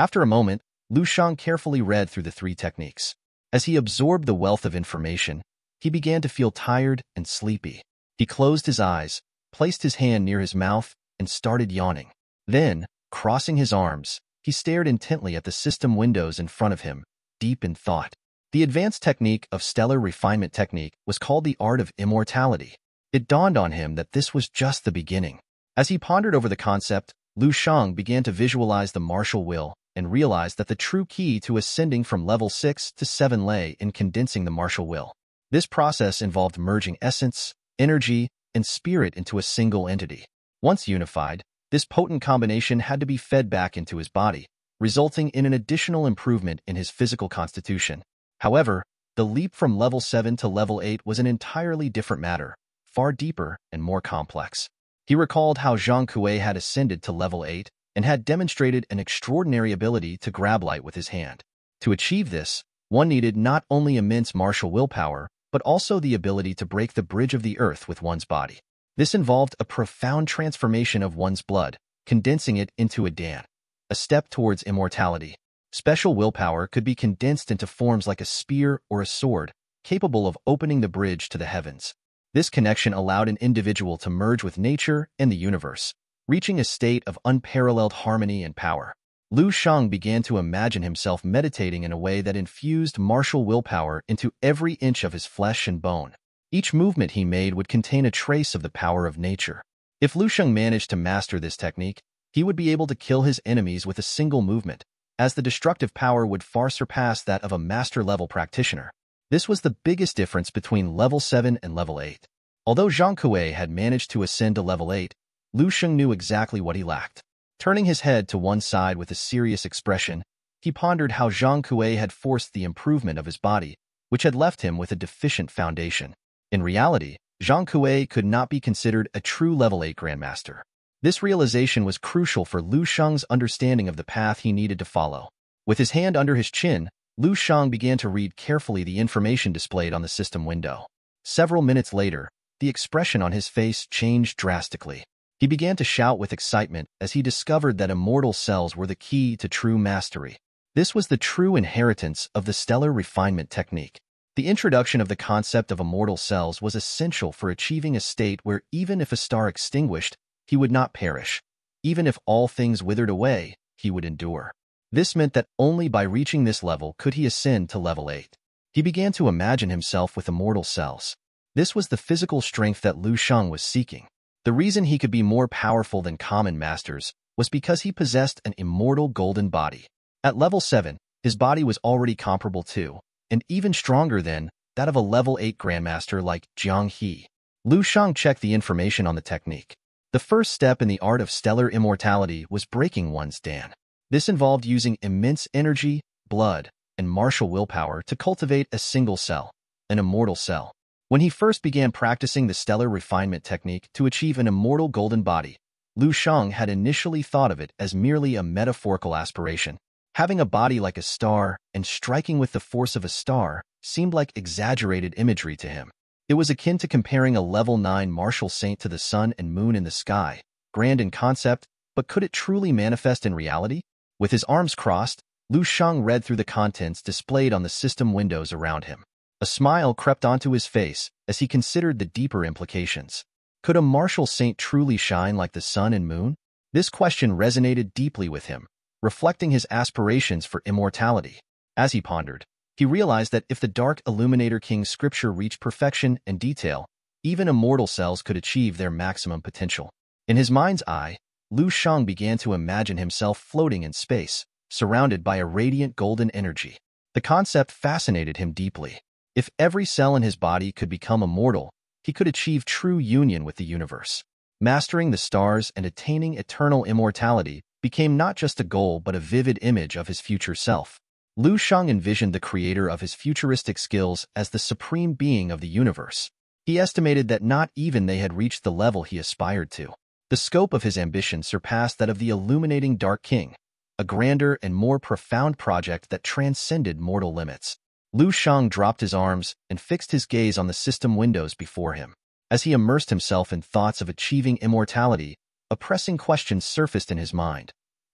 After a moment, Lu Shang carefully read through the three techniques. As he absorbed the wealth of information, he began to feel tired and sleepy. He closed his eyes, placed his hand near his mouth, and started yawning. Then, crossing his arms, he stared intently at the system windows in front of him, deep in thought. The advanced technique of stellar refinement technique was called the art of immortality. It dawned on him that this was just the beginning. As he pondered over the concept, Lu Shang began to visualize the martial will and realized that the true key to ascending from level 6 to 7 lay in condensing the martial will. This process involved merging essence, energy, and spirit into a single entity. Once unified, this potent combination had to be fed back into his body, resulting in an additional improvement in his physical constitution. However, the leap from level 7 to level 8 was an entirely different matter, far deeper and more complex. He recalled how Zhang Kuei had ascended to level 8 and had demonstrated an extraordinary ability to grab light with his hand. To achieve this, one needed not only immense martial willpower, but also the ability to break the bridge of the earth with one's body. This involved a profound transformation of one's blood, condensing it into a dan, a step towards immortality. Special willpower could be condensed into forms like a spear or a sword, capable of opening the bridge to the heavens. This connection allowed an individual to merge with nature and the universe, reaching a state of unparalleled harmony and power. Lu Shang began to imagine himself meditating in a way that infused martial willpower into every inch of his flesh and bone. Each movement he made would contain a trace of the power of nature. If Lu Shang managed to master this technique, he would be able to kill his enemies with a single movement, as the destructive power would far surpass that of a master-level practitioner. This was the biggest difference between level 7 and level 8. Although Zhang Kuei had managed to ascend to level 8, Lu Sheng knew exactly what he lacked. Turning his head to one side with a serious expression, he pondered how Zhang Kuei had forced the improvement of his body, which had left him with a deficient foundation. In reality, Zhang Kuei could not be considered a true level 8 Grandmaster. This realization was crucial for Lu Sheng's understanding of the path he needed to follow. With his hand under his chin, Lu Sheng began to read carefully the information displayed on the system window. Several minutes later, the expression on his face changed drastically. He began to shout with excitement as he discovered that immortal cells were the key to true mastery. This was the true inheritance of the stellar refinement technique. The introduction of the concept of immortal cells was essential for achieving a state where even if a star extinguished, he would not perish. Even if all things withered away, he would endure. This meant that only by reaching this level could he ascend to level 8. He began to imagine himself with immortal cells. This was the physical strength that Lu Shang was seeking. The reason he could be more powerful than common masters was because he possessed an immortal golden body. At level 7, his body was already comparable to, and even stronger than, that of a level 8 grandmaster like Jiang He. Lu Shang checked the information on the technique. The first step in the art of stellar immortality was breaking one's Dan. This involved using immense energy, blood, and martial willpower to cultivate a single cell, an immortal cell. When he first began practicing the stellar refinement technique to achieve an immortal golden body, Lu Shang had initially thought of it as merely a metaphorical aspiration. Having a body like a star and striking with the force of a star seemed like exaggerated imagery to him. It was akin to comparing a level 9 martial saint to the sun and moon in the sky, grand in concept, but could it truly manifest in reality? With his arms crossed, Lu Shang read through the contents displayed on the system windows around him. A smile crept onto his face as he considered the deeper implications. Could a martial saint truly shine like the sun and moon? This question resonated deeply with him, reflecting his aspirations for immortality. As he pondered, he realized that if the Dark Illuminator King's scripture reached perfection and detail, even immortal cells could achieve their maximum potential. In his mind's eye, Lu Shang began to imagine himself floating in space, surrounded by a radiant golden energy. The concept fascinated him deeply. If every cell in his body could become immortal, he could achieve true union with the universe. Mastering the stars and attaining eternal immortality became not just a goal but a vivid image of his future self. Lu Shang envisioned the creator of his futuristic skills as the supreme being of the universe. He estimated that not even they had reached the level he aspired to. The scope of his ambition surpassed that of the illuminating Dark King, a grander and more profound project that transcended mortal limits. Lu Shang dropped his arms and fixed his gaze on the system windows before him. As he immersed himself in thoughts of achieving immortality, a pressing question surfaced in his mind.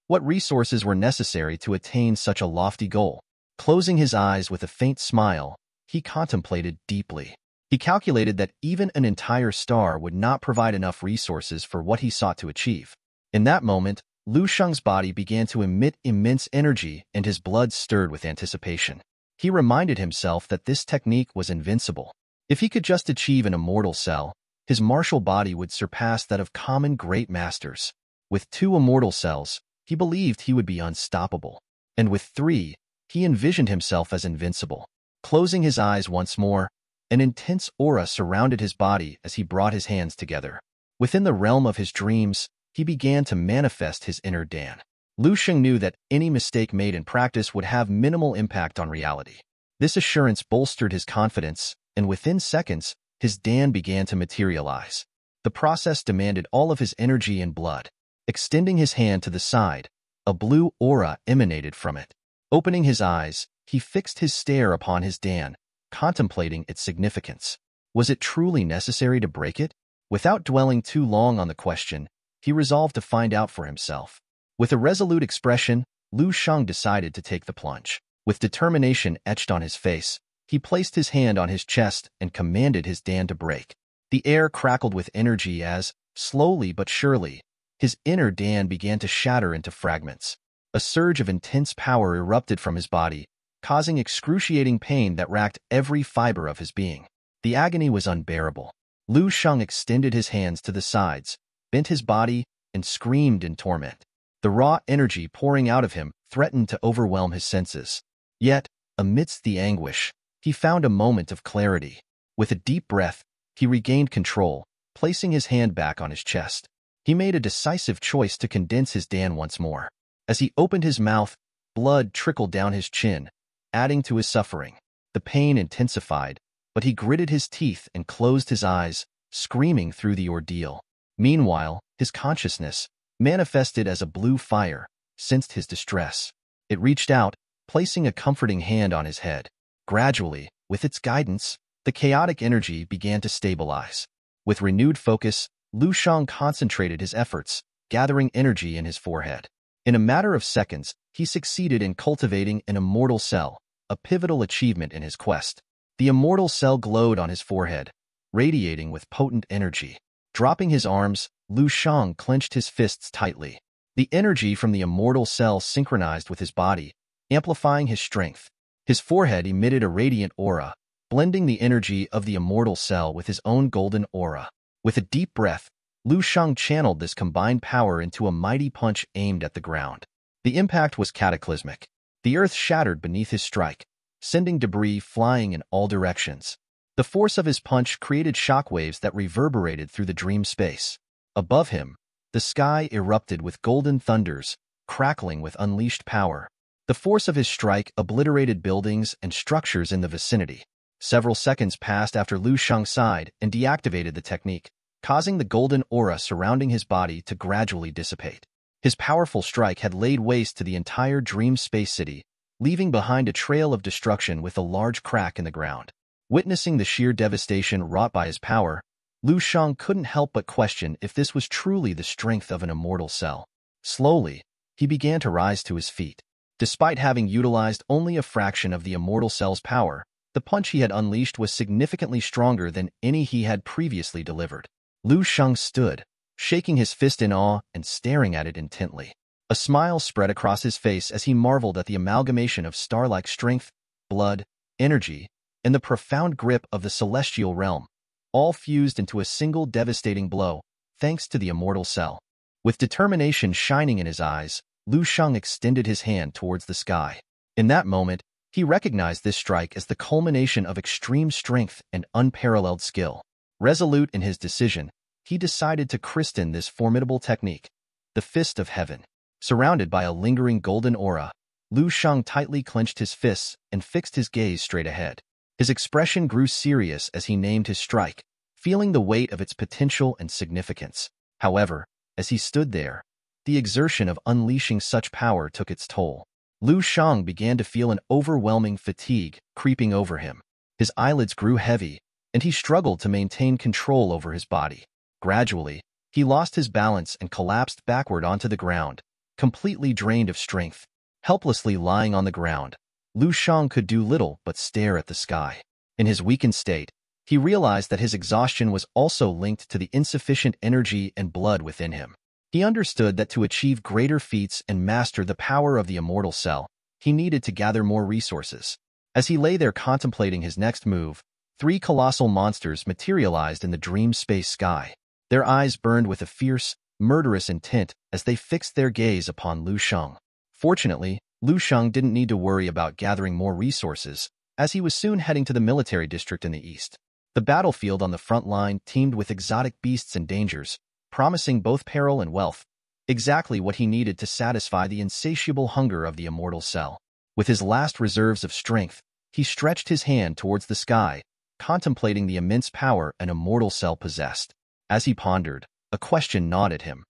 What resources were necessary to attain such a lofty goal? Closing his eyes with a faint smile, he contemplated deeply. He calculated that even an entire star would not provide enough resources for what he sought to achieve. In that moment, Lu Sheng's body began to emit immense energy and his blood stirred with anticipation. He reminded himself that this technique was invincible. If he could just achieve an immortal cell, his martial body would surpass that of common great masters. With two immortal cells, he believed he would be unstoppable. And with three, he envisioned himself as invincible. Closing his eyes once more, an intense aura surrounded his body as he brought his hands together. Within the realm of his dreams, he began to manifest his inner Dan. Lu Sheng knew that any mistake made in practice would have minimal impact on reality. This assurance bolstered his confidence, and within seconds, his Dan began to materialize. The process demanded all of his energy and blood. Extending his hand to the side, a blue aura emanated from it. Opening his eyes, he fixed his stare upon his Dan, contemplating its significance. Was it truly necessary to break it? Without dwelling too long on the question, he resolved to find out for himself. With a resolute expression, Lu Sheng decided to take the plunge. With determination etched on his face, he placed his hand on his chest and commanded his Dan to break. The air crackled with energy as, slowly but surely, his inner Dan began to shatter into fragments. A surge of intense power erupted from his body, causing excruciating pain that racked every fiber of his being. The agony was unbearable. Lu Sheng extended his hands to the sides, bent his body, and screamed in torment. The raw energy pouring out of him threatened to overwhelm his senses. Yet, amidst the anguish, he found a moment of clarity. With a deep breath, he regained control, placing his hand back on his chest. He made a decisive choice to condense his Dan once more. As he opened his mouth, blood trickled down his chin, adding to his suffering. The pain intensified, but he gritted his teeth and closed his eyes, screaming through the ordeal. Meanwhile, his consciousness, manifested as a blue fire, sensed his distress. It reached out, placing a comforting hand on his head. Gradually, with its guidance, the chaotic energy began to stabilize. With renewed focus, Lu Shang concentrated his efforts, gathering energy in his forehead. In a matter of seconds, he succeeded in cultivating an immortal cell, a pivotal achievement in his quest. The immortal cell glowed on his forehead, radiating with potent energy. Dropping his arms, Lu Sheng clenched his fists tightly. The energy from the immortal cell synchronized with his body, amplifying his strength. His forehead emitted a radiant aura, blending the energy of the immortal cell with his own golden aura. With a deep breath, Lu Sheng channeled this combined power into a mighty punch aimed at the ground. The impact was cataclysmic. The earth shattered beneath his strike, sending debris flying in all directions. The force of his punch created shockwaves that reverberated through the dream space. Above him, the sky erupted with golden thunders, crackling with unleashed power. The force of his strike obliterated buildings and structures in the vicinity. Several seconds passed after Lu Sheng sighed and deactivated the technique causing the golden aura surrounding his body to gradually dissipate. His powerful strike had laid waste to the entire Dream Space City, leaving behind a trail of destruction with a large crack in the ground. Witnessing the sheer devastation wrought by his power, Lu Sheng couldn't help but question if this was truly the strength of an immortal cell. Slowly, he began to rise to his feet. Despite having utilized only a fraction of the immortal cell's power, the punch he had unleashed was significantly stronger than any he had previously delivered. Lu Sheng stood, shaking his fist in awe and staring at it intently. A smile spread across his face as he marveled at the amalgamation of star-like strength, blood, energy, and the profound grip of the celestial realm, all fused into a single devastating blow, thanks to the immortal cell. With determination shining in his eyes, Lu Sheng extended his hand towards the sky. In that moment, he recognized this strike as the culmination of extreme strength and unparalleled skill. Resolute in his decision, he decided to christen this formidable technique, the Fist of Heaven. Surrounded by a lingering golden aura, Lu Sheng tightly clenched his fists and fixed his gaze straight ahead. His expression grew serious as he named his strike, feeling the weight of its potential and significance. However, as he stood there, the exertion of unleashing such power took its toll. Lu Sheng began to feel an overwhelming fatigue creeping over him. His eyelids grew heavy, and he struggled to maintain control over his body. Gradually, he lost his balance and collapsed backward onto the ground, completely drained of strength. Helplessly lying on the ground, Lu Shang could do little but stare at the sky. In his weakened state, he realized that his exhaustion was also linked to the insufficient energy and blood within him. He understood that to achieve greater feats and master the power of the immortal cell, he needed to gather more resources. As he lay there contemplating his next move, three colossal monsters materialized in the dream space sky. Their eyes burned with a fierce, murderous intent as they fixed their gaze upon Lu Sheng. Fortunately, Lu Sheng didn't need to worry about gathering more resources, as he was soon heading to the military district in the east. The battlefield on the front line teemed with exotic beasts and dangers, promising both peril and wealth, exactly what he needed to satisfy the insatiable hunger of the immortal cell. With his last reserves of strength, he stretched his hand towards the sky, contemplating the immense power an immortal cell possessed. As he pondered, a question gnawed at him.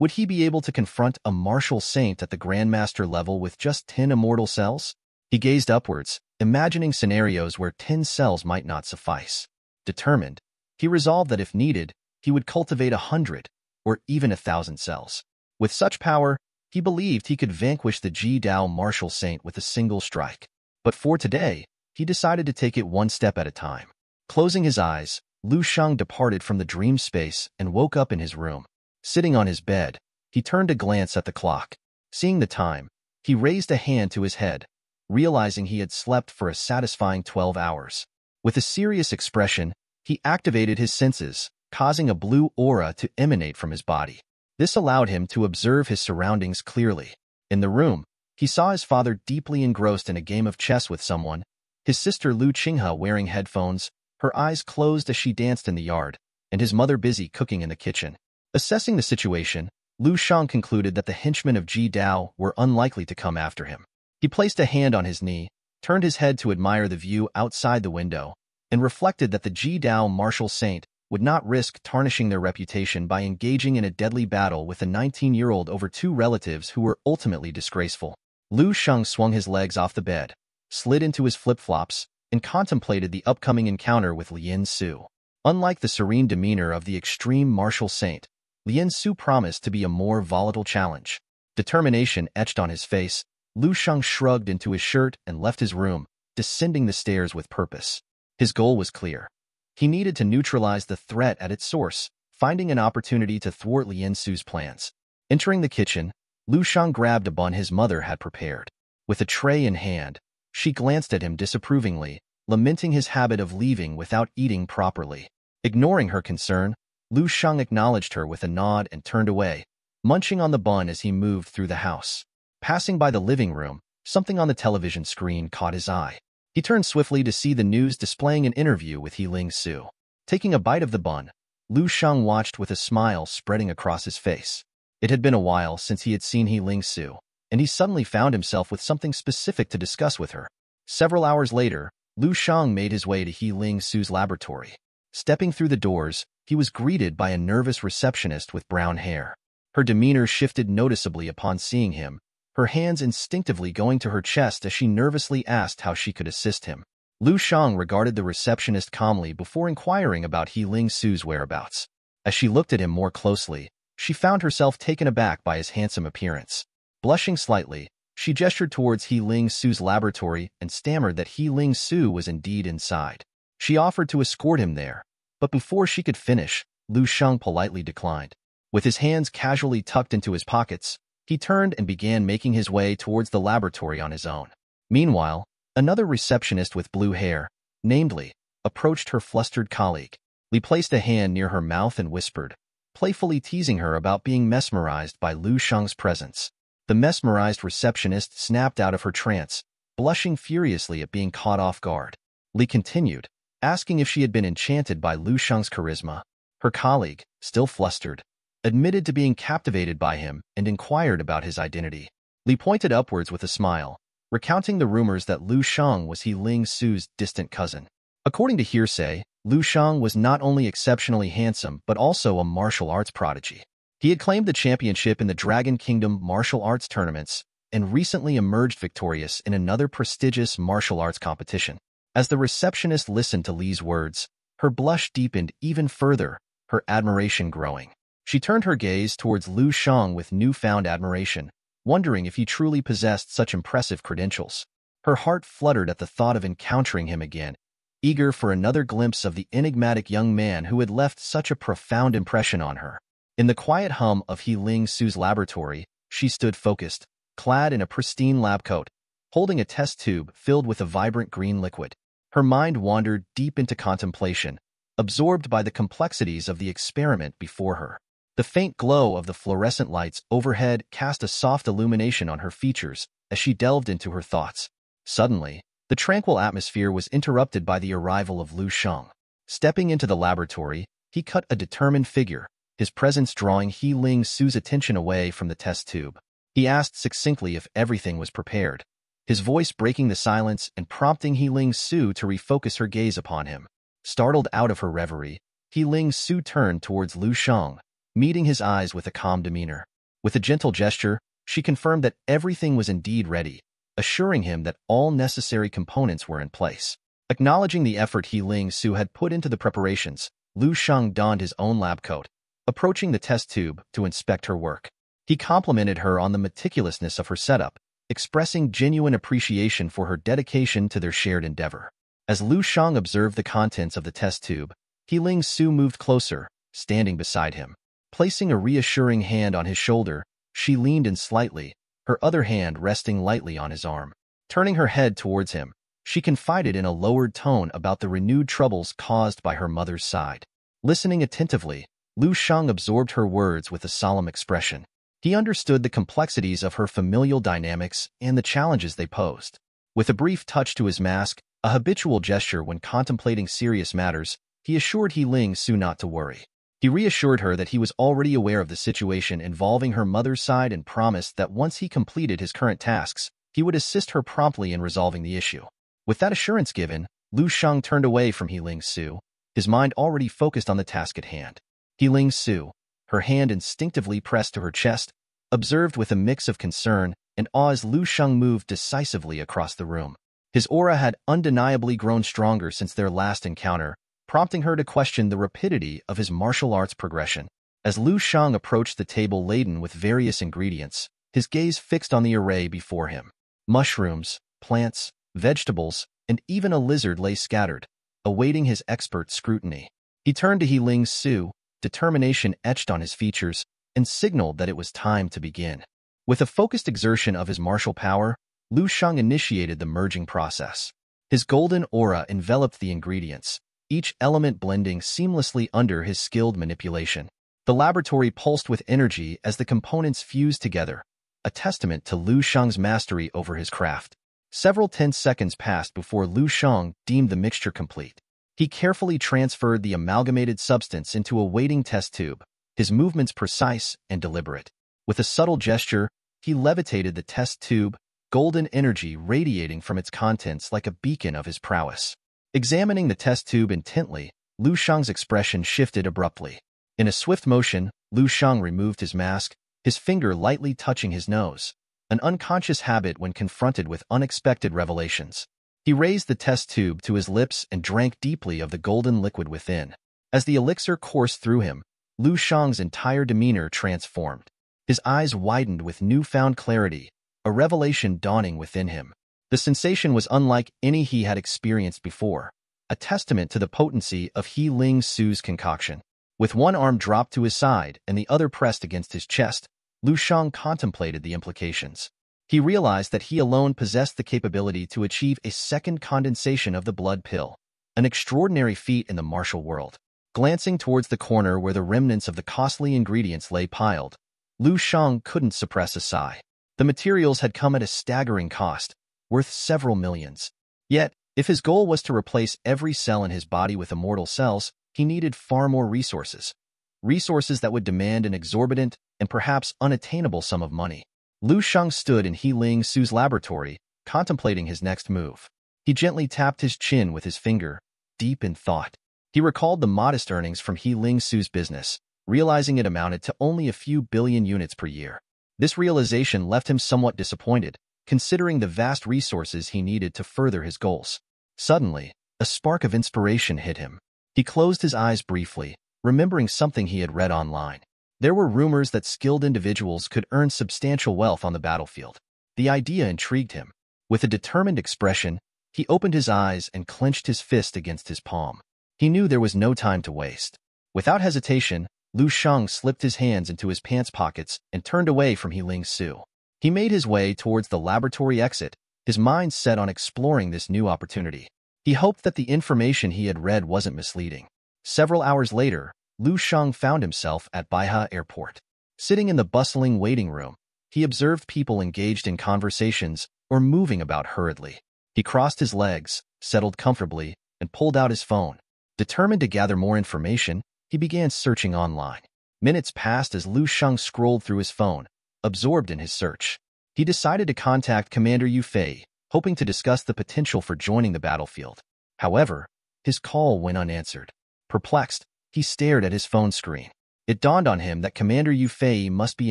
Would he be able to confront a martial saint at the Grandmaster level with just ten immortal cells? He gazed upwards, imagining scenarios where ten cells might not suffice. Determined, he resolved that if needed, he would cultivate a hundred or even a thousand cells. With such power, he believed he could vanquish the Ji Dao martial saint with a single strike. But for today, he decided to take it one step at a time. Closing his eyes, Lu Shang departed from the dream space and woke up in his room. Sitting on his bed, he turned a glance at the clock. Seeing the time, he raised a hand to his head, realizing he had slept for a satisfying 12 hours. With a serious expression, he activated his senses, causing a blue aura to emanate from his body. This allowed him to observe his surroundings clearly. In the room, he saw his father deeply engrossed in a game of chess with someone, his sister Lu Qinghe wearing headphones, her eyes closed as she danced in the yard, and his mother busy cooking in the kitchen. Assessing the situation, Lu Shang concluded that the henchmen of Ji Dao were unlikely to come after him. He placed a hand on his knee, turned his head to admire the view outside the window, and reflected that the Ji Dao martial saint would not risk tarnishing their reputation by engaging in a deadly battle with a 19-year-old over two relatives who were ultimately disgraceful. Lu Sheng swung his legs off the bed, slid into his flip-flops, and contemplated the upcoming encounter with Lien Su. Unlike the serene demeanor of the extreme martial saint, Lien Su promised to be a more volatile challenge. Determination etched on his face, Lu Sheng shrugged into his shirt and left his room, descending the stairs with purpose. His goal was clear. He needed to neutralize the threat at its source, finding an opportunity to thwart Lien Su's plans. Entering the kitchen, Lu Shang grabbed a bun his mother had prepared. With a tray in hand, she glanced at him disapprovingly, lamenting his habit of leaving without eating properly. Ignoring her concern, Lu Shang acknowledged her with a nod and turned away, munching on the bun as he moved through the house. Passing by the living room, something on the television screen caught his eye. He turned swiftly to see the news displaying an interview with He Ling Su. Taking a bite of the bun, Lu Shang watched with a smile spreading across his face. It had been a while since he had seen He Ling Su, and he suddenly found himself with something specific to discuss with her. Several hours later, Lu Shang made his way to He Ling Su's laboratory. Stepping through the doors, he was greeted by a nervous receptionist with brown hair. Her demeanor shifted noticeably upon seeing him, her hands instinctively going to her chest as she nervously asked how she could assist him. Lu Shang regarded the receptionist calmly before inquiring about He Ling Su's whereabouts. As she looked at him more closely, she found herself taken aback by his handsome appearance. Blushing slightly, she gestured towards He Ling Su's laboratory and stammered that He Ling Su was indeed inside. She offered to escort him there, but before she could finish, Lu Shang politely declined. With his hands casually tucked into his pockets, he turned and began making his way towards the laboratory on his own. Meanwhile, another receptionist with blue hair, namely, approached her flustered colleague. Li placed a hand near her mouth and whispered, playfully teasing her about being mesmerized by Lu Shang's presence. The mesmerized receptionist snapped out of her trance, blushing furiously at being caught off guard. Li continued, asking if she had been enchanted by Lu Shang's charisma. Her colleague, still flustered, admitted to being captivated by him and inquired about his identity. Li pointed upwards with a smile, recounting the rumors that Lu Shang was He Ling Su's distant cousin. According to hearsay, Lu Shang was not only exceptionally handsome but also a martial arts prodigy. He had claimed the championship in the Dragon Kingdom martial arts tournaments and recently emerged victorious in another prestigious martial arts competition. As the receptionist listened to Li's words, her blush deepened even further, her admiration growing. She turned her gaze towards Liu Shang with newfound admiration, wondering if he truly possessed such impressive credentials. Her heart fluttered at the thought of encountering him again, eager for another glimpse of the enigmatic young man who had left such a profound impression on her. In the quiet hum of He Ling Su's laboratory, she stood focused, clad in a pristine lab coat, holding a test tube filled with a vibrant green liquid. Her mind wandered deep into contemplation, absorbed by the complexities of the experiment before her. The faint glow of the fluorescent lights overhead cast a soft illumination on her features as she delved into her thoughts. Suddenly, the tranquil atmosphere was interrupted by the arrival of Lu Sheng. Stepping into the laboratory, he cut a determined figure, his presence drawing He Ling Su's attention away from the test tube. He asked succinctly if everything was prepared, his voice breaking the silence and prompting He Ling Su to refocus her gaze upon him. Startled out of her reverie, He Ling Su turned towards Lu Sheng, meeting his eyes with a calm demeanor. With a gentle gesture, she confirmed that everything was indeed ready, assuring him that all necessary components were in place. Acknowledging the effort He Ling Su had put into the preparations, Lu Sheng donned his own lab coat, approaching the test tube to inspect her work. He complimented her on the meticulousness of her setup, expressing genuine appreciation for her dedication to their shared endeavor. As Lu Sheng observed the contents of the test tube, He Ling Su moved closer, standing beside him. Placing a reassuring hand on his shoulder, she leaned in slightly, her other hand resting lightly on his arm. Turning her head towards him, she confided in a lowered tone about the renewed troubles caused by her mother's side. Listening attentively, Lu Sheng absorbed her words with a solemn expression. He understood the complexities of her familial dynamics and the challenges they posed. With a brief touch to his mask, a habitual gesture when contemplating serious matters, he assured He Ling Su not to worry. He reassured her that he was already aware of the situation involving her mother's side and promised that once he completed his current tasks, he would assist her promptly in resolving the issue. With that assurance given, Lu Sheng turned away from He Ling Su, his mind already focused on the task at hand. He Ling Su, her hand instinctively pressed to her chest, observed with a mix of concern and awe as Lu Sheng moved decisively across the room. His aura had undeniably grown stronger since their last encounter, prompting her to question the rapidity of his martial arts progression. As Lu Sheng approached the table laden with various ingredients, his gaze fixed on the array before him. Mushrooms, plants, vegetables, and even a lizard lay scattered, awaiting his expert scrutiny. He turned to He Ling Su, determination etched on his features, and signaled that it was time to begin. With a focused exertion of his martial power, Lu Sheng initiated the merging process. His golden aura enveloped the ingredients, each element blending seamlessly under his skilled manipulation. The laboratory pulsed with energy as the components fused together, a testament to Lu Sheng's mastery over his craft. Several tense seconds passed before Lu Sheng deemed the mixture complete. He carefully transferred the amalgamated substance into a waiting test tube, his movements precise and deliberate. With a subtle gesture, he levitated the test tube, golden energy radiating from its contents like a beacon of his prowess. Examining the test tube intently, Lu Shang's expression shifted abruptly. In a swift motion, Lu Shang removed his mask, his finger lightly touching his nose, an unconscious habit when confronted with unexpected revelations. He raised the test tube to his lips and drank deeply of the golden liquid within. As the elixir coursed through him, Lu Shang's entire demeanor transformed. His eyes widened with newfound clarity, a revelation dawning within him. The sensation was unlike any he had experienced before, a testament to the potency of He Ling Su's concoction. With one arm dropped to his side and the other pressed against his chest, Lu Shang contemplated the implications. He realized that he alone possessed the capability to achieve a second condensation of the blood pill, an extraordinary feat in the martial world. Glancing towards the corner where the remnants of the costly ingredients lay piled, Lu Shang couldn't suppress a sigh. The materials had come at a staggering cost, worth several millions. Yet, if his goal was to replace every cell in his body with immortal cells, he needed far more resources. Resources that would demand an exorbitant and perhaps unattainable sum of money. Lu Sheng stood in He Ling Su's laboratory, contemplating his next move. He gently tapped his chin with his finger, deep in thought. He recalled the modest earnings from He Ling Su's business, realizing it amounted to only a few billion units per year. This realization left him somewhat disappointed, considering the vast resources he needed to further his goals. Suddenly, a spark of inspiration hit him. He closed his eyes briefly, remembering something he had read online. There were rumors that skilled individuals could earn substantial wealth on the battlefield. The idea intrigued him. With a determined expression, he opened his eyes and clenched his fist against his palm. He knew there was no time to waste. Without hesitation, Lu Sheng slipped his hands into his pants pockets and turned away from He Ling Su. He made his way towards the laboratory exit, his mind set on exploring this new opportunity. He hoped that the information he had read wasn't misleading. Several hours later, Lu Sheng found himself at Baihe Airport. Sitting in the bustling waiting room, he observed people engaged in conversations or moving about hurriedly. He crossed his legs, settled comfortably, and pulled out his phone. Determined to gather more information, he began searching online. Minutes passed as Lu Sheng scrolled through his phone, absorbed in his search. He decided to contact Commander Yu Fei, hoping to discuss the potential for joining the battlefield. However, his call went unanswered. Perplexed, he stared at his phone screen. It dawned on him that Commander Yu Fei must be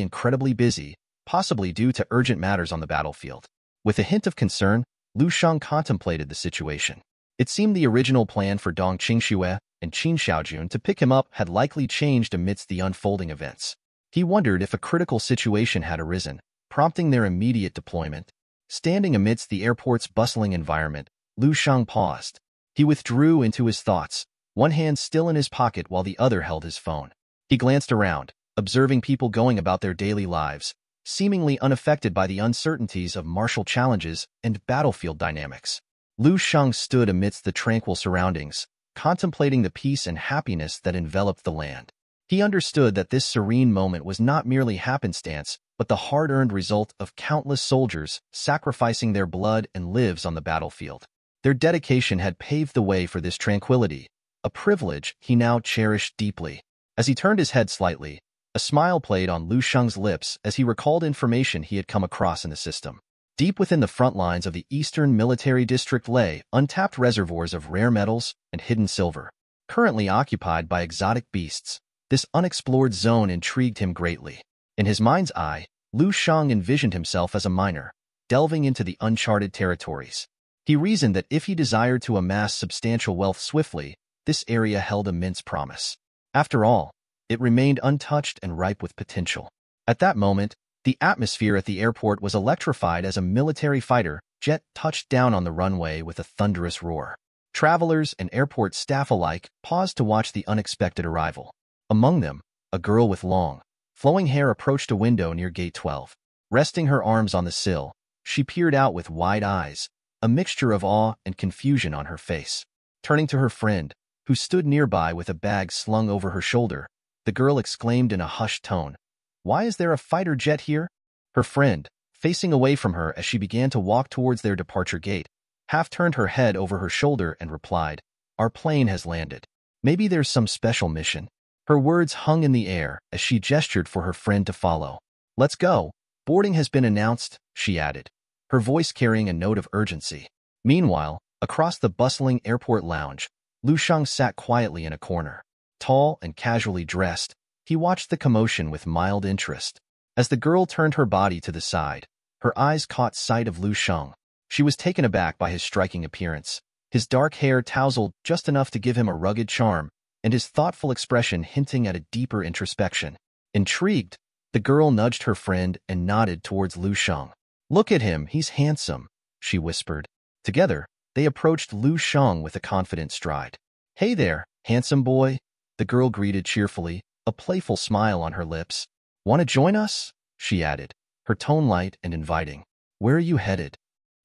incredibly busy, possibly due to urgent matters on the battlefield. With a hint of concern, Lu Sheng contemplated the situation. It seemed the original plan for Dong Qingxue and Qin Xiaojun to pick him up had likely changed amidst the unfolding events. He wondered if a critical situation had arisen, prompting their immediate deployment. Standing amidst the airport's bustling environment, Lu Shang paused. He withdrew into his thoughts, one hand still in his pocket while the other held his phone. He glanced around, observing people going about their daily lives, seemingly unaffected by the uncertainties of martial challenges and battlefield dynamics. Lu Sheng stood amidst the tranquil surroundings, contemplating the peace and happiness that enveloped the land. He understood that this serene moment was not merely happenstance, but the hard-earned result of countless soldiers sacrificing their blood and lives on the battlefield. Their dedication had paved the way for this tranquility, a privilege he now cherished deeply. As he turned his head slightly, a smile played on Lu Sheng's lips as he recalled information he had come across in the system. Deep within the front lines of the Eastern Military District lay untapped reservoirs of rare metals and hidden silver. Currently occupied by exotic beasts, this unexplored zone intrigued him greatly. In his mind's eye, Lu Sheng envisioned himself as a miner, delving into the uncharted territories. He reasoned that if he desired to amass substantial wealth swiftly, this area held immense promise. After all, it remained untouched and ripe with potential. At that moment, the atmosphere at the airport was electrified as a military fighter jet touched down on the runway with a thunderous roar. Travelers and airport staff alike paused to watch the unexpected arrival. Among them, a girl with long, flowing hair approached a window near Gate 12. Resting her arms on the sill, she peered out with wide eyes, a mixture of awe and confusion on her face. Turning to her friend, who stood nearby with a bag slung over her shoulder, the girl exclaimed in a hushed tone, why is there a fighter jet here? Her friend, facing away from her as she began to walk towards their departure gate, half turned her head over her shoulder and replied, Our plane has landed. Maybe there's some special mission. Her words hung in the air as she gestured for her friend to follow. Let's go. Boarding has been announced, she added, her voice carrying a note of urgency. Meanwhile, across the bustling airport lounge, Lu Sheng sat quietly in a corner. Tall and casually dressed, he watched the commotion with mild interest. As the girl turned her body to the side, her eyes caught sight of Lu Sheng. She was taken aback by his striking appearance. His dark hair tousled just enough to give him a rugged charm, and his thoughtful expression hinting at a deeper introspection. Intrigued, the girl nudged her friend and nodded towards Lu Sheng. Look at him, he's handsome, she whispered. Together, they approached Lu Sheng with a confident stride. Hey there, handsome boy, the girl greeted cheerfully, a playful smile on her lips. Want to join us? she added, her tone light and inviting. Where are you headed?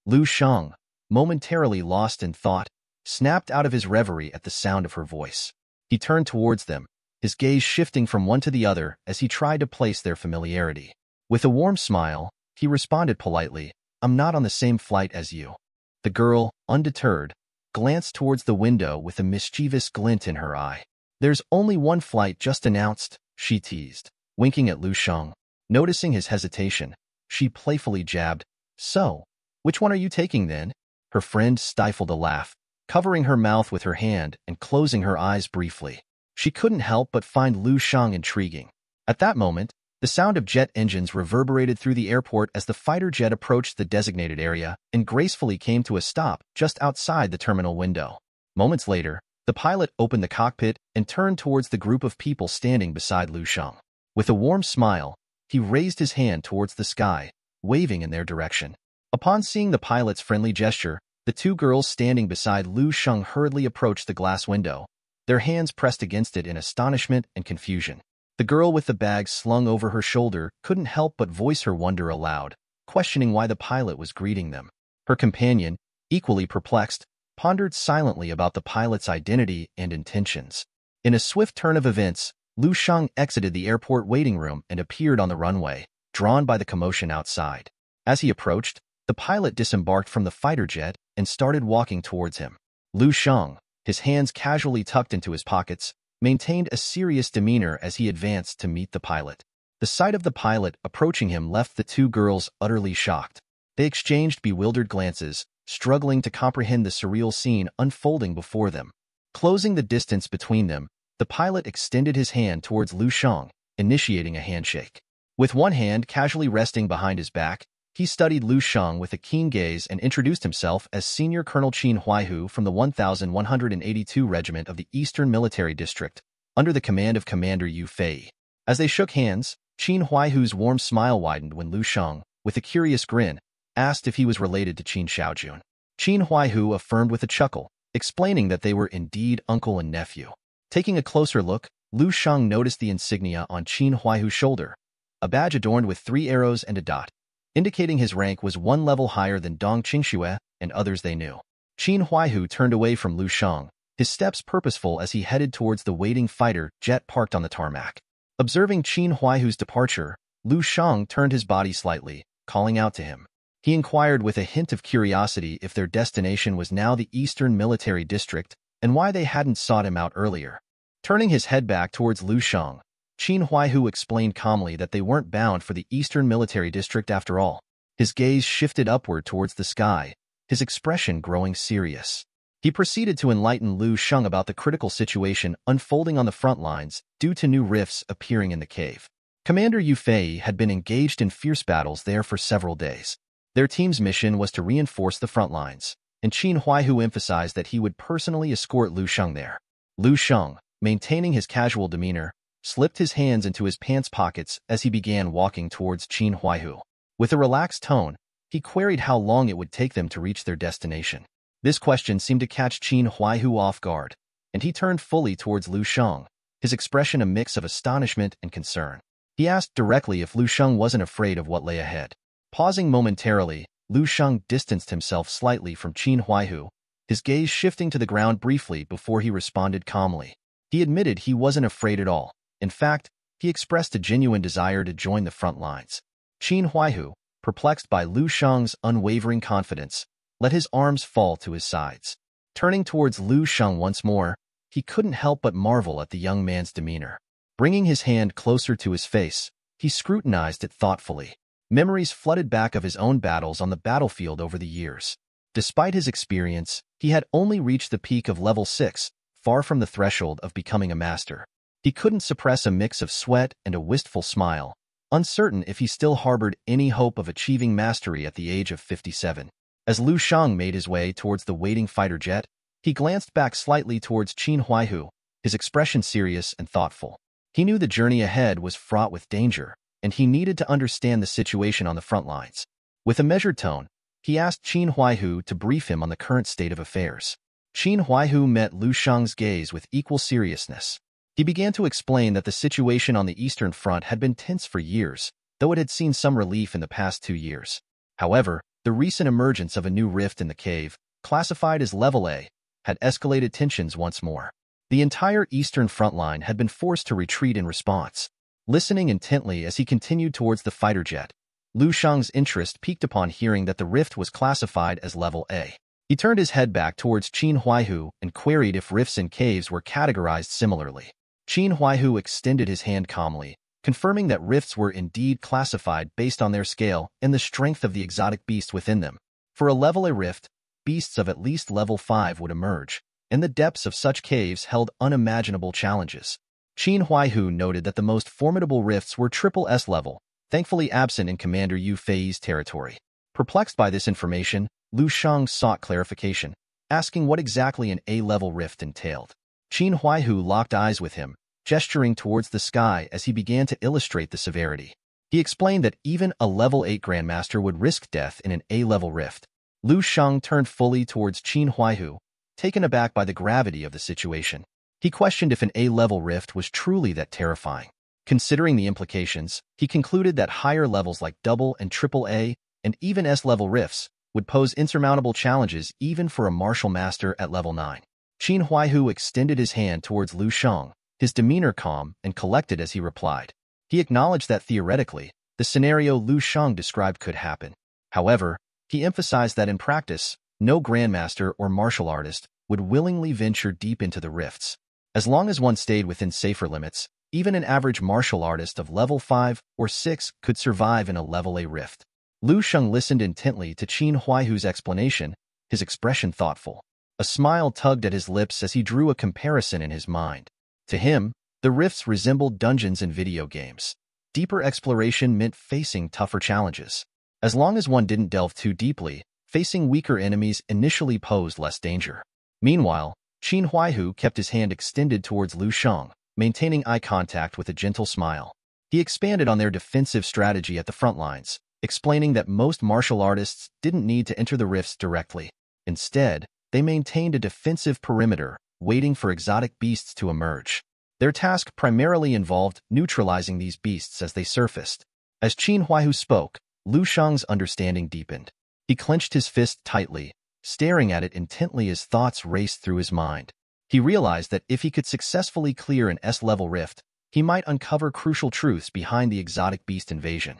Lu Sheng, momentarily lost in thought, snapped out of his reverie at the sound of her voice. He turned towards them, his gaze shifting from one to the other as he tried to place their familiarity. With a warm smile, he responded politely, I'm not on the same flight as you. The girl, undeterred, glanced towards the window with a mischievous glint in her eye. There's only one flight just announced, she teased, winking at Lu Sheng. Noticing his hesitation, she playfully jabbed, So, which one are you taking then? Her friend stifled a laugh, covering her mouth with her hand and closing her eyes briefly. She couldn't help but find Lu Sheng intriguing. At that moment, the sound of jet engines reverberated through the airport as the fighter jet approached the designated area and gracefully came to a stop just outside the terminal window. Moments later, the pilot opened the cockpit and turned towards the group of people standing beside Lu Sheng. With a warm smile, he raised his hand towards the sky, waving in their direction. Upon seeing the pilot's friendly gesture, the two girls standing beside Lu Sheng hurriedly approached the glass window, their hands pressed against it in astonishment and confusion. The girl with the bag slung over her shoulder couldn't help but voice her wonder aloud, questioning why the pilot was greeting them. Her companion, equally perplexed, pondered silently about the pilot's identity and intentions. In a swift turn of events, Lu Sheng exited the airport waiting room and appeared on the runway, drawn by the commotion outside. As he approached, the pilot disembarked from the fighter jet and started walking towards him. Lu Sheng, his hands casually tucked into his pockets, maintained a serious demeanor as he advanced to meet the pilot. The sight of the pilot approaching him left the two girls utterly shocked. They exchanged bewildered glances, struggling to comprehend the surreal scene unfolding before them. Closing the distance between them, the pilot extended his hand towards Lu Sheng, initiating a handshake. With one hand casually resting behind his back, he studied Lu Sheng with a keen gaze and introduced himself as Senior Colonel Qin Huaihu from the 1182 Regiment of the Eastern Military District, under the command of Commander Yu Fei. As they shook hands, Qin Huaihu's warm smile widened when Lu Sheng, with a curious grin, asked if he was related to Qin Xiaojun. Qin Huaihu affirmed with a chuckle, explaining that they were indeed uncle and nephew. Taking a closer look, Lu Shang noticed the insignia on Qin Huaihu's shoulder, a badge adorned with three arrows and a dot indicating his rank was one level higher than Dong Qingxue and others they knew. Qin Huaihu turned away from Lu Shang, his steps purposeful as he headed towards the waiting fighter jet parked on the tarmac. Observing Qin Huaihu's departure, Lu Shang turned his body slightly, calling out to him. He inquired with a hint of curiosity if their destination was now the Eastern Military District and why they hadn't sought him out earlier. Turning his head back towards Lu Sheng, Qin Huaihu explained calmly that they weren't bound for the Eastern Military District after all. His gaze shifted upward towards the sky, his expression growing serious. He proceeded to enlighten Lu Sheng about the critical situation unfolding on the front lines due to new rifts appearing in the cave. Commander Yu Fei had been engaged in fierce battles there for several days. Their team's mission was to reinforce the front lines, and Qin Huaihu emphasized that he would personally escort Lu Sheng there. Lu Sheng, maintaining his casual demeanor, slipped his hands into his pants pockets as he began walking towards Qin Huaihu. With a relaxed tone, he queried how long it would take them to reach their destination. This question seemed to catch Qin Huaihu off guard, and he turned fully towards Lu Sheng, his expression a mix of astonishment and concern. He asked directly if Lu Sheng wasn't afraid of what lay ahead. Pausing momentarily, Lu Sheng distanced himself slightly from Qin Huaihu, his gaze shifting to the ground briefly before he responded calmly. He admitted he wasn't afraid at all, in fact, he expressed a genuine desire to join the front lines. Qin Huaihu, perplexed by Lu Sheng's unwavering confidence, let his arms fall to his sides. Turning towards Lu Sheng once more, he couldn't help but marvel at the young man's demeanor. Bringing his hand closer to his face, he scrutinized it thoughtfully. Memories flooded back of his own battles on the battlefield over the years. Despite his experience, he had only reached the peak of level 6, far from the threshold of becoming a master. He couldn't suppress a mix of sweat and a wistful smile, uncertain if he still harbored any hope of achieving mastery at the age of 57. As Lu Shang made his way towards the waiting fighter jet, he glanced back slightly towards Qin Huaihu, his expression serious and thoughtful. He knew the journey ahead was fraught with danger, and he needed to understand the situation on the front lines. With a measured tone, he asked Qin Huaihu to brief him on the current state of affairs. Qin Huaihu met Lu Sheng's gaze with equal seriousness, he began to explain that the situation on the Eastern Front had been tense for years, though it had seen some relief in the past two years. However, the recent emergence of a new rift in the cave, classified as Level A, had escalated tensions once more. The entire Eastern Front line had been forced to retreat in response. Listening intently as he continued towards the fighter jet, Lu Shang's interest peaked upon hearing that the rift was classified as Level A. He turned his head back towards Qin Huaihu and queried if rifts and caves were categorized similarly. Qin Huaihu extended his hand calmly, confirming that rifts were indeed classified based on their scale and the strength of the exotic beast within them. For a level A rift, beasts of at least level 5 would emerge, and the depths of such caves held unimaginable challenges. Qin Huaihu noted that the most formidable rifts were triple S level, thankfully absent in Commander Yu Fei's territory. Perplexed by this information, Lu Shang sought clarification, asking what exactly an A-level rift entailed. Qin Huaihu locked eyes with him, gesturing towards the sky as he began to illustrate the severity. He explained that even a level 8 Grandmaster would risk death in an A-level rift. Lu Shang turned fully towards Qin Huaihu, taken aback by the gravity of the situation. He questioned if an A-level rift was truly that terrifying. Considering the implications, he concluded that higher levels like double and triple A and even S-level rifts would pose insurmountable challenges even for a martial master at level 9. Qin Huaihu extended his hand towards Lu Sheng, his demeanor calm and collected as he replied. He acknowledged that theoretically, the scenario Lu Sheng described could happen. However, he emphasized that in practice, no grandmaster or martial artist would willingly venture deep into the rifts. As long as one stayed within safer limits, even an average martial artist of level 5 or 6 could survive in a level A rift. Lu Sheng listened intently to Qin Huaihu's explanation, his expression thoughtful. A smile tugged at his lips as he drew a comparison in his mind. To him, the rifts resembled dungeons in video games. Deeper exploration meant facing tougher challenges. As long as one didn't delve too deeply, facing weaker enemies initially posed less danger. Meanwhile, Qin Huaihu kept his hand extended towards Lu Sheng, maintaining eye contact with a gentle smile. He expanded on their defensive strategy at the front lines, explaining that most martial artists didn't need to enter the rifts directly. Instead, they maintained a defensive perimeter, waiting for exotic beasts to emerge. Their task primarily involved neutralizing these beasts as they surfaced. As Qin Huaihu spoke, Lu Sheng's understanding deepened. He clenched his fist tightly, staring at it intently as thoughts raced through his mind. He realized that if he could successfully clear an S-level rift, he might uncover crucial truths behind the exotic beast invasion.